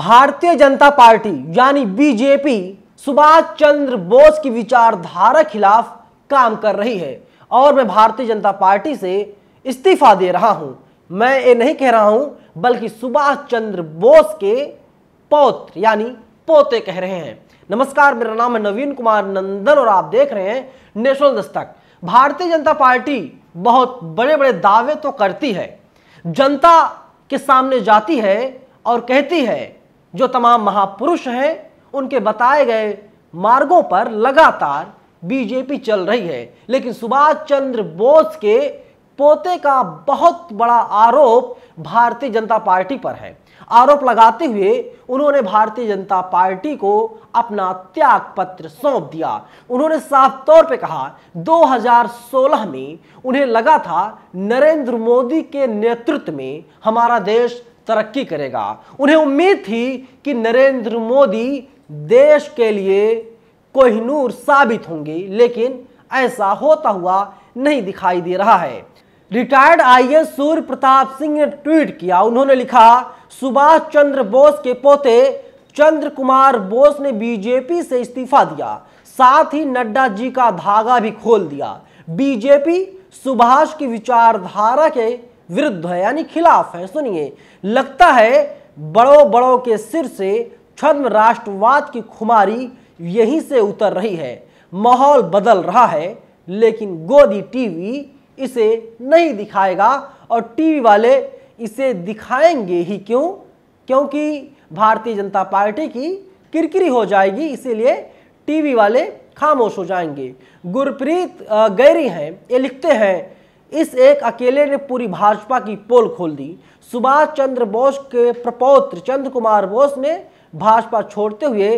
Bharatiya Janata party, यानी BJP, Subhash Chandra Bose की विचारधारा खिलाफ काम कर रही है। और मैं भारतीय जनता पार्टी से इस्तीफा दे रहा हूँ। मैं ये नहीं कह रहा हूँ, बल्कि सुभाष चंद्र बोस के पौत्र, यानी पोते कह रहे हैं। नमस्कार, मेरा नाम है नवीन कुमार नंदन और आप देख रहे हैं नेशनल दस्तक। भारतीय जनता पार्टी बहुत बड़े बड़े दावे तो करती है। जनता के सामने जाती है और कहती है जो तमाम महापुरुष हैं, उनके बताए गए मार्गों पर लगातार बीजेपी चल रही है। लेकिन सुभाष चंद्र बोस के पोते का बहुत बड़ा आरोप भारतीय जनता पार्टी पर है। आरोप लगाते हुए उन्होंने भारतीय जनता पार्टी को अपना त्याग पत्र सौंप दिया। उन्होंने साफ़ तौर पे कहा 2016 में उन्हें लगा था, नरेंद्र मोदी के नेतृत्व में हमारा देश तरक्की करेगा। उन्हें उम्मीद थी कि नरेंद्र मोदी देश के लिए कोहिनूर साबित होंगे, लेकिन ऐसा होता हुआ नहीं दिखाई दे रहा है। रिटायर्ड आईएएस सूर्य प्रताप सिंह ने ट्वीट किया। उन्होंने लिखा, सुभाष चंद्र बोस के पोते चंद्र कुमार बोस ने बीजेपी से इस्तीफा दिया। साथ ही नड्डा जी का धागा भी खोल दिया। बीजेपी सुभाष की विचारधारा के विरुद्ध है, यानी खिलाफ है। सुनिए, लगता है बड़ों बड़ों के सिर से छद्म राष्ट्रवाद की खुमारी यहीं से उतर रही है। माहौल बदल रहा है, लेकिन गोदी टीवी इसे नहीं दिखाएगा और टीवी वाले इसे दिखाएँगे ही क्यों? क्योंकि भारतीय जनता पार्टी की किरकिरी हो जाएगी, इसीलिए टीवी वाले खामोश हो जाएँगे। गुरप्रीत गैरी हैं, ये लिखते हैं इस एक अकेले ने पूरी भाजपा की पोल खोल दी। सुभाष चंद्र बोस के प्रपौत्र चंद्र कुमार बोस ने भाजपा छोड़ते हुए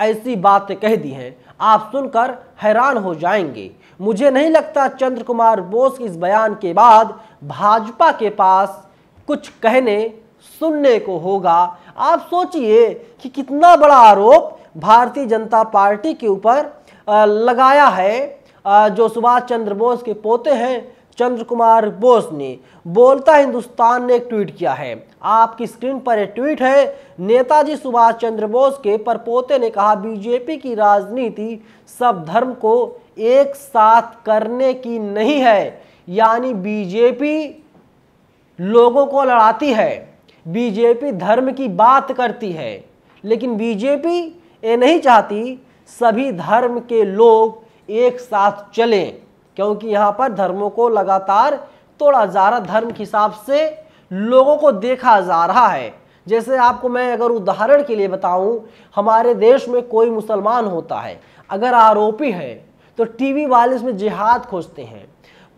ऐसी बातें कह दी हैं। आप सुनकर हैरान हो जाएँगे। मुझे नहीं लगता चंद्र कुमार बोस के इस बयान के बाद भाजपा के पास कुछ कहने, सुनने को होगा। आप सोचिए कि कितना बड़ा आरोप भारतीय जनता पार्टी के ऊपर लगाया है। जो सुभाष चंद्र बोस के पोते हैं चंद्र कुमार बोस ने बोलता हिंदुस्तान ने एक ट्वीट किया है। आपकी स्क्रीन पर एक ट्वीट है। नेताजी सुभाष चंद्र बोस के परपोते ने कहा, बीजेपी की राजनीति सब धर्म को एक साथ करने की नहीं है। यानी बीजेपी लोगों को लड़ाती है। बीजेपी धर्म की बात करती है। लेकिन बीजेपी ये नहीं चाहती, सभी धर्म के लोग एक साथ चलें। क्योंकि यहाँ पर धर्मों को लगातार तोड़ा जा रहा, धर्म के हिसाब से लोगों को देखा जा रहा है। जैसे आपको मैं अगर उदाहरण के लिए बताऊँ, हमारे देश में कोई मुसलमान होता है, अगर आरोपी है तो टीवी वाले उसमें जिहाद खोजते हैं।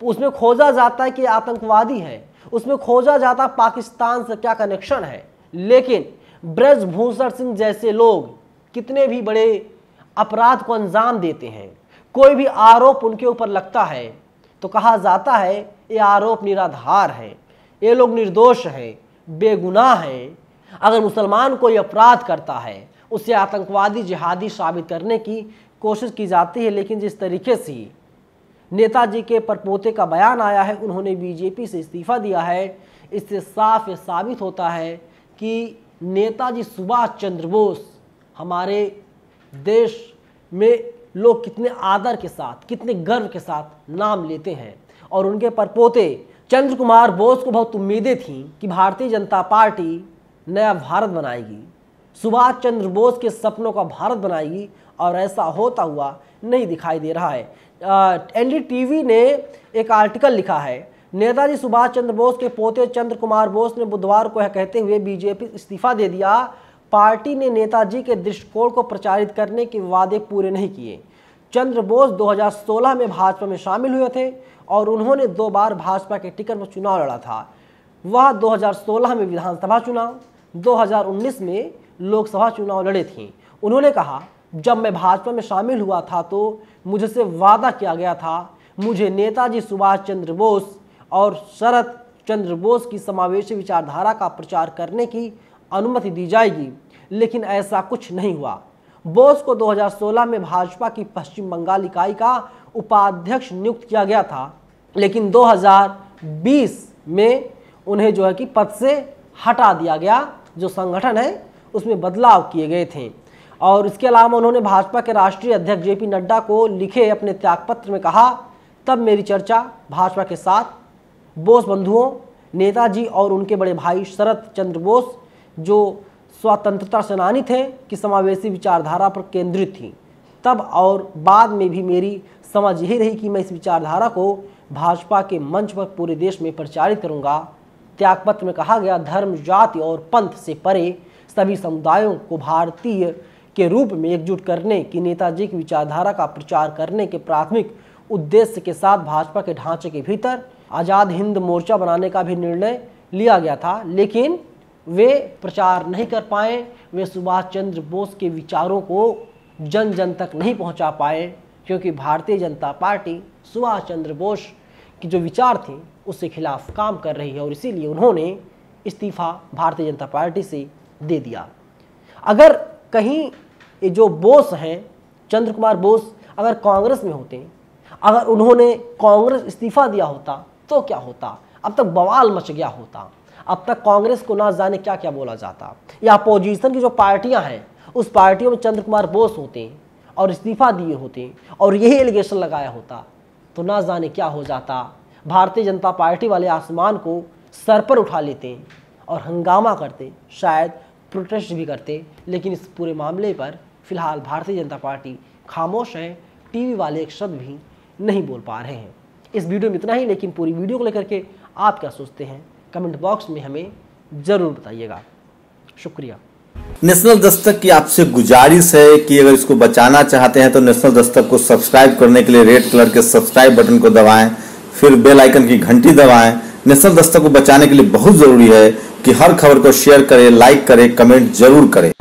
उसमें खोजा जाता है कि आतंकवादी है, उसमें खोजा जाता पाकिस्तान से क्या कनेक्शन है। लेकिन ब्रजभूषण सिंह जैसे लोग कितने भी बड़े अपराध को अंजाम देते हैं कोई भी आरोप उनके ऊपर लगता है तो कहा जाता है, ये आरोप निराधार है, ये लोग निर्दोष हैं, बेगुनाह हैं। अगर मुसलमान कोई अपराध करता है उसे आतंकवादी जिहादी साबित करने की कोशिश की जाती है, लेकिन जिस तरीके से नेताजी के परपोते का बयान आया है, उन्होंने बीजेपी से इस्तीफा दिया है, इससे साफ़ ये साबित होता है कि नेताजी सुभाष चंद्र बोस हमारे देश में लोग कितने आदर के साथ, कितने गर्व के साथ नाम लेते हैं और उनके परपोते चंद्र कुमार बोस को बहुत उम्मीदें थीं कि भारतीय जनता पार्टी नया भारत बनाएगी। सुभाष चंद्र बोस के सपनों का भारत बनाएगी और ऐसा होता हुआ नहीं दिखाई दे रहा है। एनडीटीवी ने एक आर्टिकल लिखा है, नेताजी सुभाष चंद्र बोस के पोते चंद्र कुमार बोस ने बुधवार को यह कहते हुए बीजेपी इस्तीफा दे दिया पार्टी ने नेताजी के दृष्टिकोण को प्रचारित करने के वादे पूरे नहीं किए। चंद्र बोस 2016 में भाजपा में शामिल हुए थे और उन्होंने दो बार भाजपा के टिकट पर चुनाव लड़ा था। वह 2016 में विधानसभा चुनाव 2019 में लोकसभा चुनाव लड़े थे। उन्होंने कहा, जब मैं भाजपा में शामिल हुआ था तो मुझसे वादा किया गया था। मुझे नेताजी सुभाष चंद्र बोस और शरद चंद्र बोस की समावेशी विचारधारा का प्रचार करने की अनुमति दी जाएगी। लेकिन ऐसा कुछ नहीं हुआ। बोस को 2016 में भाजपा की पश्चिम बंगाल इकाई का उपाध्यक्ष नियुक्त किया गया था, लेकिन 2020 में उन्हें जो है कि पद से हटा दिया गया, जो संगठन है, उसमें बदलाव किए गए थे। और इसके अलावा उन्होंने भाजपा के राष्ट्रीय अध्यक्ष जेपी नड्डा को लिखे अपने त्यागपत्र में कहा, तब मेरी चर्चा भाजपा के साथ। बोस बंधुओं, नेताजी और उनके बड़े भाई शरद चंद्र बोस, जो स्वतंत्रता सेनानी थे कि समावेशी विचारधारा पर केंद्रित थी। तब और बाद में भी मेरी समझ यही रही कि मैं इस विचारधारा को भाजपा के मंच पर पूरे देश में प्रचारित करूँगा। त्यागपत्र में कहा गया, धर्म, जाति और पंथ से परे सभी समुदायों को भारतीय के रूप में एकजुट करने की नेताजी की विचारधारा का प्रचार करने के प्राथमिक उद्देश्य के साथ भाजपा के ढांचे के भीतर आज़ाद हिंद मोर्चा बनाने का भी निर्णय लिया गया था। लेकिन वे प्रचार नहीं कर पाए, वे सुभाष चंद्र बोस के विचारों को जन जन तक नहीं पहुँचा पाए, क्योंकि भारतीय जनता पार्टी सुभाष चंद्र बोस की जो विचार थे, उसके खिलाफ काम कर रही है और इसीलिए उन्होंने इस्तीफा भारतीय जनता पार्टी से दे दिया। अगर कहीं ये जो बोस हैं चंद्र कुमार बोस, अगर कांग्रेस में होते, अगर उन्होंने कांग्रेस इस्तीफा दिया होता तो क्या होता? अब तक बवाल मच गया होता। अब तक कांग्रेस को ना जाने क्या क्या बोला जाता। या अपोजिशन की जो पार्टियाँ हैं, उस पार्टियों में चंद्र कुमार बोस होते और इस्तीफा दिए होते और यही एलिगेशन लगाया होता। तो ना जाने क्या हो जाता। भारतीय जनता पार्टी वाले आसमान को सर पर उठा लेते और हंगामा करते, शायद प्रोटेस्ट भी करते। लेकिन इस पूरे मामले पर फ़िलहाल भारतीय जनता पार्टी खामोश है, टीवी वाले एक शब्द भी नहीं बोल पा रहे हैं। इस वीडियो में इतना ही, लेकिन पूरी वीडियो को लेकर के आप क्या सोचते हैं? कमेंट बॉक्स में हमें ज़रूर बताइएगा। शुक्रिया। नेशनल दस्तक की आपसे गुजारिश है कि अगर इसको बचाना चाहते हैं तो नेशनल दस्तक को सब्सक्राइब करने के लिए रेड कलर के सब्सक्राइब बटन को दबाएँ, फिर बेल आइकन की घंटी दबाएँ। नेशनल दस्तक को बचाने के लिए बहुत ज़रूरी है कि हर खबर को शेयर करें, लाइक करें, कमेंट ज़रूर करें।